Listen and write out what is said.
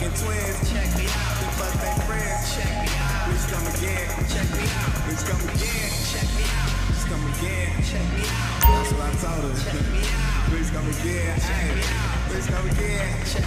fucking twins. Check me out. We fuck they friends. Check me out. Please come again. Check me out. Please come again. Check me out. Please come again. Check me out. That's what I told her. Check me out. Bitch come again. Check me out. Please come again. Check me out. Please come again.